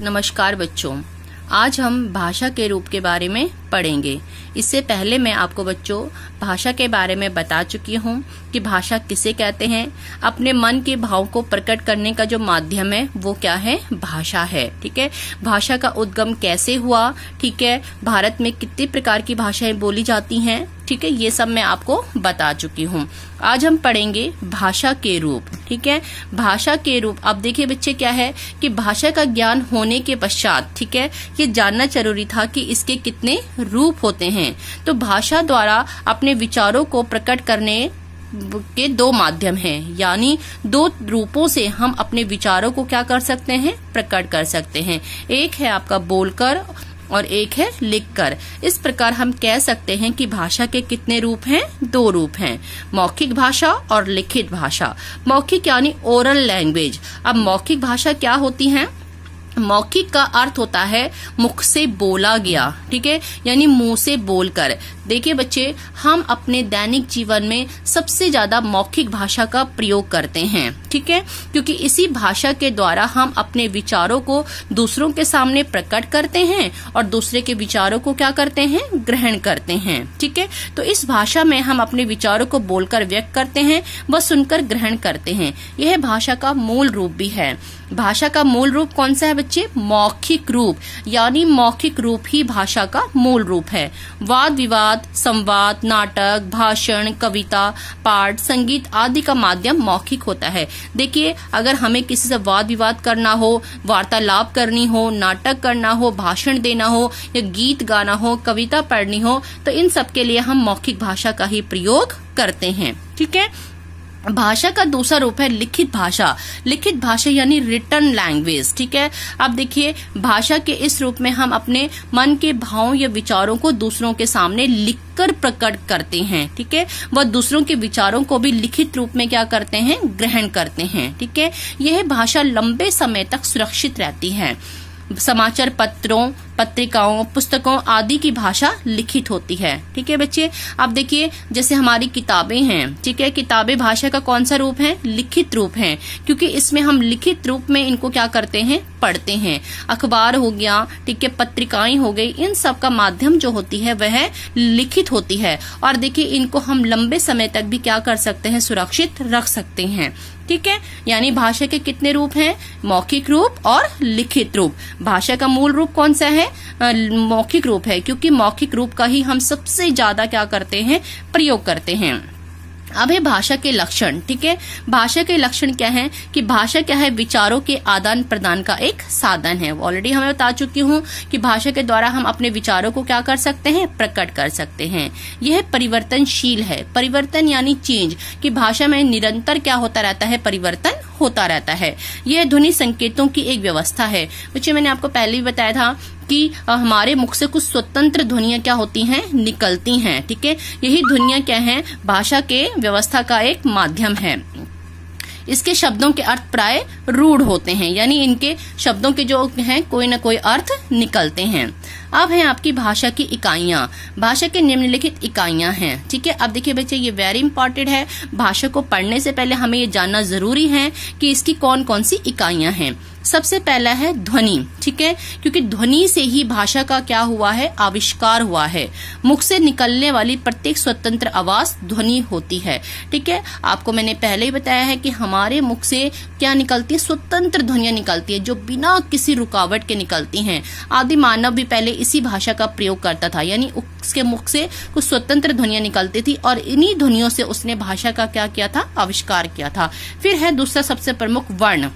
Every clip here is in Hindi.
नमस्कार बच्चों। आज हम भाषा के रूप के बारे में पढ़ेंगे। इससे पहले मैं आपको बच्चों भाषा के बारे में बता चुकी हूँ कि भाषा किसे कहते हैं। अपने मन के भाव को प्रकट करने का जो माध्यम है, वो क्या है? भाषा है, ठीक है? भाषा का उद्गम कैसे हुआ? ठीक है? भारत में कितनी प्रकार की भाषाएँ बोली जाती हैं? ठीक है? ये सब मैं आपको बता चुकी हूँ। आज हम पढ़ेंगे भाषा के रूप। ठीक है? भाषा के रूप। अब देखिए बच्चे क्या है कि भाषा का ज्ञान होने के पश्चात, ठीक है, ये जानना ज़रूरी था कि इसके कितने रूप होते हैं। तो भाषा द्वारा अपने विचारों को प्रकट करने के दो माध्यम हैं। यानी दो रूपों से हम अपने विचारों को क्या कर सकते हैं? प्रकट कर सकते हैं। एक है आपका बोलकर और एक है लिखकर। इस प्रकार हम कह सकते हैं कि भाषा के कितने रूप हैं? दो रूप हैं। मौखिक भाषा और लिखित भाषा। मौखिक यानी ओरल लैंग्वेज अब मौखिक भाषा क्या होती है? मौखिक का अर्थ होता है मुख से बोला गया, ठीक है? यानी मुँह से बोलकर। देखिए बच्चे, हम अपने दैनिक जीवन में सबसे ज़्यादा मौखिक भाषा का प्रयोग करते हैं, ठीक है? क्योंकि इसी भाषा के द्वारा हम अपने विचारों को दूसरों के सामने प्रकट करते हैं और दूसरे के विचारों को क्या करते हैं? ग्रहण करते हैं, ठीक है? तो इस भाषा में हम अपने विचारों को बोलकर व्यक्त करते हैं, व सुनकर ग्रहण करते हैं। यह भाषा का मूल रूप भी है। भाषा का मूल रूप कौन सा है बच्चे मौखिक रूप, यानी मौखिक रूप ही भाषा का मूल रूप है। वाद विवाद, संवाद, नाटक, भाषण, कविता, पाठ, संगीत आदि का माध्यम मौखिक होता है। देखिए, अगर हमें किसी से वाद विवाद करना हो, वार्तालाप करनी हो, नाटक करना हो, भाषण देना हो, या गीत गाना हो, कविता पढ़नी हो तो इन सब के लिए हम मौखिक भाषा का ही प्रयोग करते हैं। ठीक है? भाषा का दूसरा रूप है लिखित भाषा। लिखित भाषा यानी रिटर्न लैंग्वेज ठीक है? अब देखिए, भाषा के इस रूप में हम अपने मन के भावों या विचारों को दूसरों के सामने लिखकर प्रकट करते हैं, ठीक है? वह दूसरों के विचारों को भी लिखित रूप में क्या करते हैं? ग्रहण करते हैं, ठीक है? यह भाषा लंबे समय तक सुरक्षित रहती है। समाचार पत्रों पत्रिकाओं, पुस्तकों आदि की भाषा लिखित होती है। ठीक है बच्चे? अब देखिए, जैसे हमारी किताबें हैं। ठीक है? किताबें भाषा का कौन सा रूप है? लिखित रूप है। क्योंकि इसमें हम लिखित रूप में इनको क्या करते हैं? पढ़ते हैं। अखबार हो गया, ठीक है, पत्रिकाएँ हो गई, इन सब का माध्यम जो होती है, वह लिखित होती है। और देखिए, इनको हम लंबे समय तक भी क्या कर सकते हैं? सुरक्षित रख सकते हैं। ठीक है? यानी भाषा के कितने रूप हैं? मौखिक रूप और लिखित रूप। भाषा का मूल रूप कौन सा है? मौखिक रूप है, क्योंकि मौखिक रूप का ही हम सबसे ज़्यादा क्या करते हैं? प्रयोग करते हैं। अब है भाषा के लक्षण, ठीक है? भाषा के लक्षण क्या है कि भाषा क्या है? विचारों के आदान प्रदान का एक साधन है। ऑलरेडी हमें बता चुकी हूँ कि भाषा के द्वारा हम अपने विचारों को क्या कर सकते हैं? प्रकट कर सकते हैं। यह परिवर्तनशील है। परिवर्तन यानी चेंज, कि भाषा में निरंतर क्या होता रहता है? परिवर्तन होता रहता है। यह ध्वनि संकेतों की एक व्यवस्था है। बच्चे, मैंने आपको पहले भी बताया था कि हमारे मुख से कुछ स्वतंत्र ध्वनिया क्या होती हैं? निकलती हैं, ठीक है? यही ध्वनिया क्या है? भाषा के व्यवस्था का एक माध्यम है। इसके शब्दों के अर्थ प्राय रूढ़ होते हैं, यानी इनके शब्दों के जो हैं, कोई ना कोई अर्थ निकलते हैं। अब है आपकी भाषा की इकाइयाँ। भाषा के निम्नलिखित इकाइयाँ हैं। ठीक है, अब देखिए बच्चे, ये वेरी इंपॉर्टेंट है। भाषा को पढ़ने से पहले हमें ये जानना ज़रूरी है कि इसकी कौन कौन सी इकाइयाँ हैं। सबसे पहला है ध्वनि। ठीक है, क्योंकि ध्वनि से ही भाषा का क्या हुआ है? आविष्कार हुआ है। मुख से निकलने वाली प्रत्येक स्वतंत्र आवाज़ ध्वनि होती है। ठीक है, आपको मैंने पहले ही बताया है कि हमारे मुख से क्या निकलती है? स्वतंत्र ध्वनिया निकलती है, जो बिना किसी रुकावट के निकलती हैं। आदि मानव भी पहले इसी भाषा का प्रयोग करता था। यानी उसके मुख से कुछ स्वतंत्र ध्वनिया निकलती थी और इन्हीं ध्वनियों से उसने भाषा का क्या किया था? आविष्कार किया था। फिर है दूसरा सबसे प्रमुख वर्ण।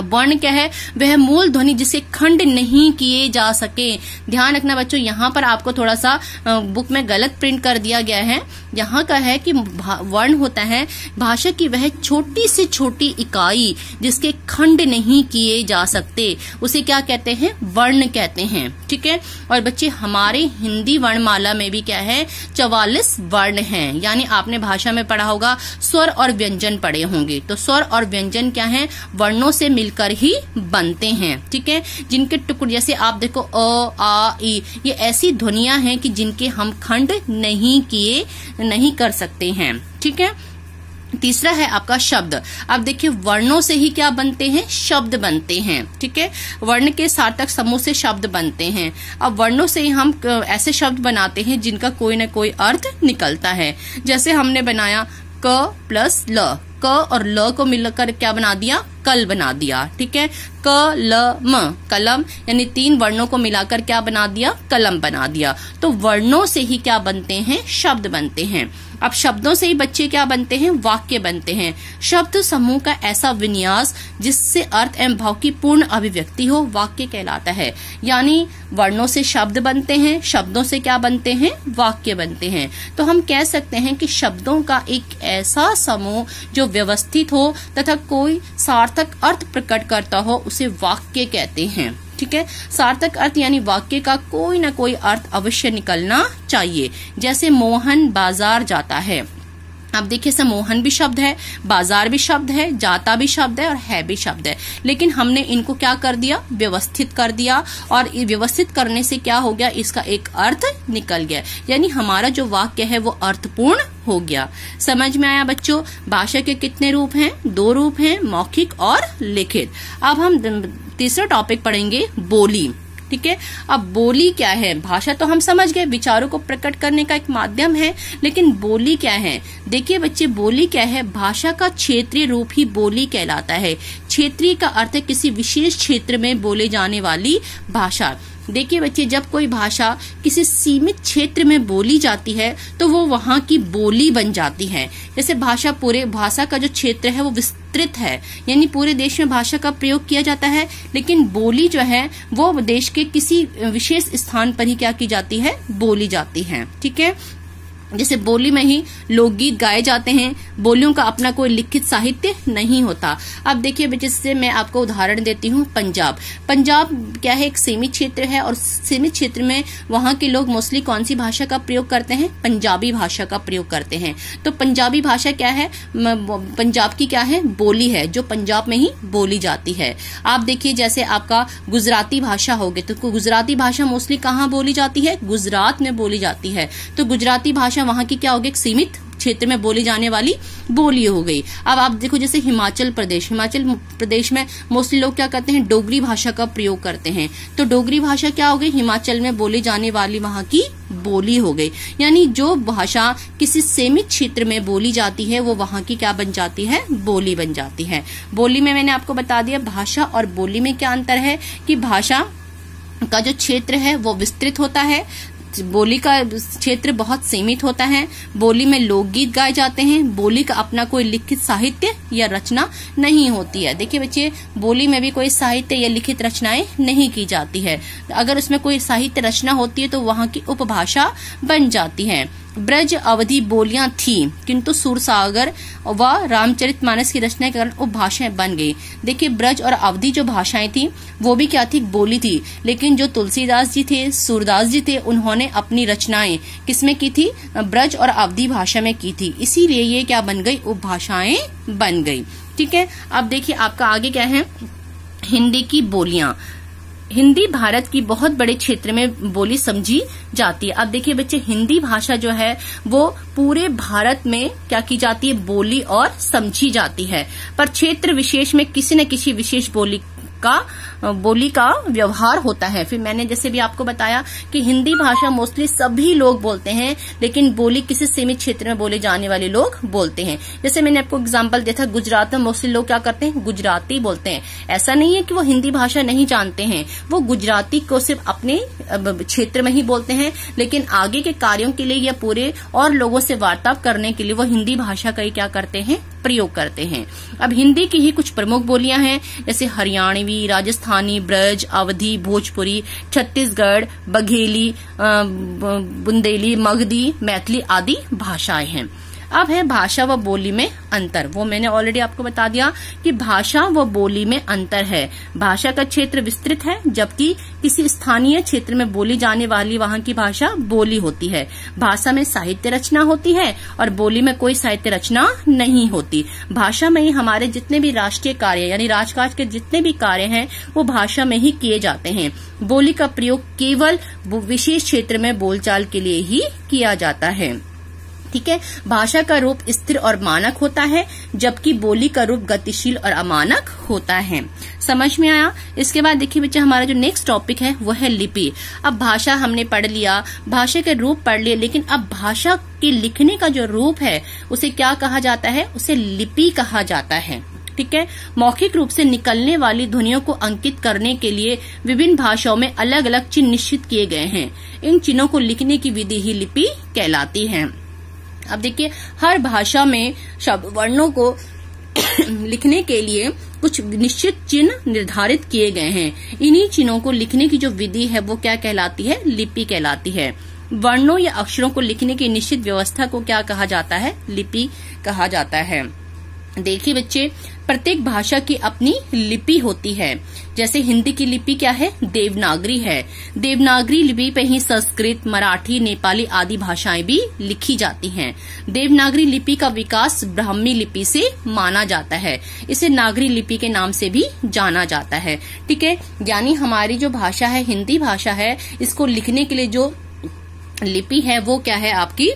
वर्ण क्या है? वह मूल ध्वनि जिसे खंड नहीं किए जा सके। ध्यान रखना बच्चों, यहाँ पर आपको थोड़ा सा बुक में गलत प्रिंट कर दिया गया है। यहाँ का है कि वर्ण होता है, भाषा की वह छोटी से छोटी इकाई जिसके खंड नहीं किए जा सकते। उसे क्या कहते हैं? वर्ण कहते हैं। ठीक है? और बच्चे, हमारे हिंदी वर्णमाला में भी क्या है? चवालीस वर्ण हैं। यानी आपने भाषा में पढ़ा होगा, स्वर और व्यंजन पढ़े होंगे। तो स्वर और व्यंजन क्या है? वर्णों से मिल मिलकर ही बनते हैं, ठीक है? जिनके टुकड़े, जैसे आप देखो, अ, आ, ई, ये ऐसी ध्वनिया हैं कि जिनके हम खंड नहीं किए, नहीं कर सकते हैं, ठीक है? तीसरा है आपका शब्द। अब देखिए, वर्णों से ही क्या बनते हैं? शब्द बनते हैं, ठीक है? वर्ण के सार्थक समूह से शब्द बनते हैं। अब वर्णों से ही हम ऐसे शब्द बनाते हैं जिनका कोई ना कोई अर्थ निकलता है। जैसे हमने बनाया क प्लस ल क और ल को मिलकर क्या बना दिया? कल बना दिया, ठीक है? क ल म कलम, यानी तीन वर्णों को मिलाकर क्या बना दिया? कलम बना दिया। तो वर्णों से ही क्या बनते हैं? शब्द बनते हैं। अब शब्दों से ही बच्चे क्या बनते हैं? वाक्य बनते हैं। शब्द समूह का ऐसा विन्यास जिससे अर्थ एवं भाव की पूर्ण अभिव्यक्ति हो, वाक्य कहलाता है। यानी वर्णों से शब्द बनते हैं, शब्दों से क्या बनते हैं? वाक्य बनते हैं। तो हम कह सकते हैं कि शब्दों का एक ऐसा समूह जो व्यवस्थित हो तथा कोई सार्थक अर्थ प्रकट करता हो, उसे वाक्य कहते हैं। ठीक है? सार्थक अर्थ यानी वाक्य का कोई ना कोई अर्थ अवश्य निकलना चाहिए। जैसे मोहन बाज़ार जाता है। अब देखिए समोहन भी शब्द है, बाज़ार भी शब्द है, जाता भी शब्द है और है भी शब्द है। लेकिन हमने इनको क्या कर दिया? व्यवस्थित कर दिया। और व्यवस्थित करने से क्या हो गया? इसका एक अर्थ निकल गया। यानी हमारा जो वाक्य है, वो अर्थपूर्ण हो गया। समझ में आया बच्चों? भाषा के कितने रूप हैं? दो रूप हैं, मौखिक और लिखित। अब हम तीसरा टॉपिक पढ़ेंगे, बोली। ठीक है? अब बोली क्या है? भाषा तो हम समझ गए, विचारों को प्रकट करने का एक माध्यम है, लेकिन बोली क्या है? देखिए बच्चे, बोली क्या है? भाषा का क्षेत्रीय रूप ही बोली कहलाता है। क्षेत्रीय का अर्थ है किसी विशेष क्षेत्र में बोले जाने वाली भाषा। देखिए बच्चे, जब कोई भाषा किसी सीमित क्षेत्र में बोली जाती है तो वो वहाँ की बोली बन जाती है। जैसे भाषा पूरे, भाषा का जो क्षेत्र है, वो विस्तृत है। यानी पूरे देश में भाषा का प्रयोग किया जाता है, लेकिन बोली जो है, वो देश के किसी विशेष स्थान पर ही क्या की जाती है? बोली जाती है। ठीक है? जैसे बोली में ही लोकगीत गाए जाते हैं, बोलियों का अपना कोई लिखित साहित्य नहीं होता। अब देखिए जिससे मैं आपको उदाहरण देती हूँ, पंजाब। पंजाब क्या है, एक सीमित क्षेत्र है और सीमित क्षेत्र में वहाँ के लोग मोस्टली कौन सी भाषा का प्रयोग करते हैं? पंजाबी भाषा का प्रयोग करते हैं। तो पंजाबी भाषा क्या है? पंजाब की क्या है? बोली है, जो पंजाब में ही बोली जाती है। आप देखिए, जैसे आपका गुजराती भाषा होगी तो गुजराती भाषा मोस्टली कहाँ बोली जाती है? गुजरात में बोली जाती है। तो गुजराती भाषा भाषा वहाँ की क्या होगी? एक सीमित क्षेत्र में बोली जाने वाली बोली हो गई। अब आप देखो, जैसे हिमाचल प्रदेश। हिमाचल प्रदेश में मोस्टली लोग क्या करते हैं? डोगरी भाषा का प्रयोग करते हैं। तो डोगरी भाषा क्या हो गई? हिमाचल में बोली जाने वाली वहाँ की बोली हो गई। यानी जो भाषा किसी सीमित क्षेत्र में बोली जाती है, वो वहाँ की क्या बन जाती है? बोली बन जाती है। बोली में मैंने आपको बता दिया, भाषा और बोली में क्या अंतर है? कि भाषा का जो क्षेत्र है, वो विस्तृत होता है। बोली का क्षेत्र बहुत सीमित होता है। बोली में लोकगीत गाए जाते हैं। बोली का अपना कोई लिखित साहित्य या रचना नहीं होती है। देखिए बच्चे, बोली में भी कोई साहित्य या लिखित रचनाएँ नहीं की जाती है। अगर उसमें कोई साहित्य रचना होती है तो वहाँ की उपभाषा बन जाती है। ब्रज अवधि बोलियाँ थी, किंतु सूरसागर व रामचरित मानस की रचना के कारण उपभाषाएँ बन गई। देखिए, ब्रज और अवधि जो भाषाएँ थी, वो भी क्या थी? बोली थी। लेकिन जो तुलसीदास जी थे, सूरदास जी थे, उन्होंने अपनी रचनाएँ किसमें की थी? ब्रज और अवधि भाषा में की थी। इसीलिए ये क्या बन गई? उपभाषाएँ बन गई। ठीक है? अब देखिए, आपका आगे क्या है? हिंदी की बोलियाँ। हिंदी भारत की बहुत बड़े क्षेत्र में बोली समझी जाती है। अब देखिए बच्चे, हिंदी भाषा जो है, वो पूरे भारत में क्या की जाती है? बोली और समझी जाती है। पर क्षेत्र विशेष में किसी न किसी विशेष बोली का बोली का व्यवहार होता है। फिर मैंने जैसे भी आपको बताया कि हिंदी भाषा मोस्टली सभी लोग बोलते हैं, लेकिन बोली किसी सीमित क्षेत्र में बोले जाने वाले लोग बोलते हैं। जैसे मैंने आपको एग्ज़ाम्पल दिया था, गुजरात में मोस्टली लोग क्या करते हैं? गुजराती बोलते हैं। ऐसा नहीं है कि वो हिंदी भाषा नहीं जानते हैं। वो गुजराती को सिर्फ़ अपने क्षेत्र में ही बोलते हैं, लेकिन आगे के कार्यों के लिए या पूरे और लोगों से वार्ताप करने के लिए वो हिंदी भाषा का ही क्या करते हैं? प्रयोग करते हैं। अब हिंदी की ही कुछ प्रमुख बोलियाँ हैं, जैसे हरियाणवी, राजस्थानी, ब्रज, अवधि, भोजपुरी, छत्तीसगढ़, बघेली बुंदेली, मगधी, मैथिली आदि भाषाएँ हैं। अब है भाषा व बोली में अंतर। वो मैंने ऑलरेडी आपको बता दिया कि भाषा व बोली में अंतर है। भाषा का क्षेत्र विस्तृत है, जबकि किसी स्थानीय क्षेत्र में बोली जाने वाली वहाँ की भाषा बोली होती है। भाषा में साहित्य रचना होती है और बोली में कोई साहित्य रचना नहीं होती। भाषा में ही हमारे जितने भी राष्ट्रीय कार्य, यानी राजकाज के जितने भी कार्य हैं, वो भाषा में ही किए जाते हैं। बोली का प्रयोग केवल विशेष क्षेत्र में बोलचाल के लिए ही किया जाता है। ठीक है? भाषा का रूप स्थिर और मानक होता है, जबकि बोली का रूप गतिशील और अमानक होता है। समझ में आया? इसके बाद देखिए बच्चे, हमारा जो नेक्स्ट टॉपिक है वो है लिपि। अब भाषा हमने पढ़ लिया, भाषा के रूप पढ़ लिए, लेकिन अब भाषा के लिखने का जो रूप है, उसे क्या कहा जाता है? उसे लिपि कहा जाता है। ठीक है? मौखिक रूप से निकलने वाली ध्वनियों को अंकित करने के लिए विभिन्न भाषाओं में अलग अलग चिन्ह निश्चित किए गए हैं। इन चिन्हों को लिखने की विधि ही लिपि कहलाती है। अब देखिए, हर भाषा में शब्द वर्णों को लिखने के लिए कुछ निश्चित चिन्ह निर्धारित किए गए हैं। इन्हीं चिन्हों को लिखने की जो विधि है, वो क्या कहलाती है? लिपि कहलाती है। वर्णों या अक्षरों को लिखने की निश्चित व्यवस्था को क्या कहा जाता है? लिपि कहा जाता है। देखिए बच्चे प्रत्येक भाषा की अपनी लिपि होती है। जैसे हिंदी की लिपि क्या है? देवनागरी है। देवनागरी लिपि पे ही संस्कृत, मराठी, नेपाली आदि भाषाएँ भी लिखी जाती हैं। देवनागरी लिपि का विकास ब्राह्मी लिपि से माना जाता है। इसे नागरी लिपि के नाम से भी जाना जाता है। ठीक है? यानी हमारी जो भाषा है, हिंदी भाषा है, इसको लिखने के लिए जो लिपि है, वो क्या है आपकी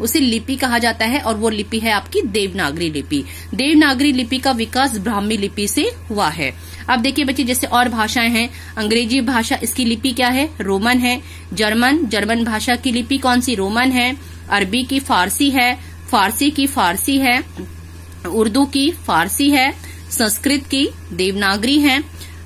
उसे लिपि कहा जाता है और वो लिपि है आपकी देवनागरी लिपि। देवनागरी लिपि का विकास ब्राह्मी लिपि से हुआ है। अब देखिए बच्चे, जैसे और भाषाएँ हैं, अंग्रेज़ी भाषा, इसकी लिपि क्या है? रोमन है। जर्मन जर्मन भाषा की लिपि कौन सी? रोमन है। अरबी की फारसी है। फारसी की फारसी है। उर्दू की फारसी है। संस्कृत की देवनागरी है।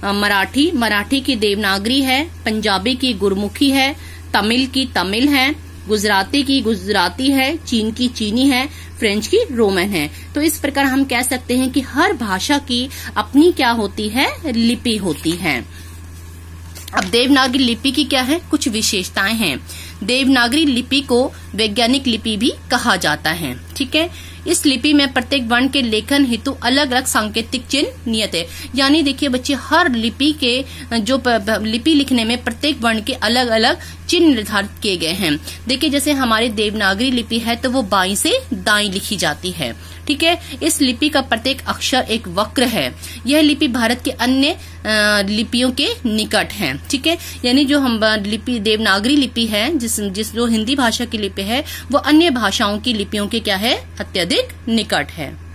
मराठी मराठी की देवनागरी है। पंजाबी की गुरमुखी है। तमिल की तमिल है, गुजराती की गुजराती है, चीन की चीनी है, फ्रेंच की रोमन है। तो इस प्रकार हम कह सकते हैं कि हर भाषा की अपनी क्या होती है, लिपि होती है। अब देवनागरी लिपि की क्या है? कुछ विशेषताएँ हैं। देवनागरी लिपि को वैज्ञानिक लिपि भी कहा जाता है, ठीक है? इस लिपि में प्रत्येक वर्ण के लेखन हेतु अलग अलग सांकेतिक चिन्ह नियत है। यानी देखिए बच्चे, हर लिपि के, जो लिपि लिखने में प्रत्येक वर्ण के अलग अलग चिन्ह निर्धारित किए गए हैं। देखिए जैसे हमारी देवनागरी लिपि है तो वो बाई से दाई लिखी जाती है। ठीक है? इस लिपि का प्रत्येक अक्षर एक वक्र है। यह लिपि भारत के अन्य लिपियों के निकट है, ठीक है? यानी जो हम लिपि देवनागरी लिपि है, जिस जिस जो हिंदी भाषा की लिपि है, वो अन्य भाषाओं की लिपियों के क्या है? अत्यधिक निकट है।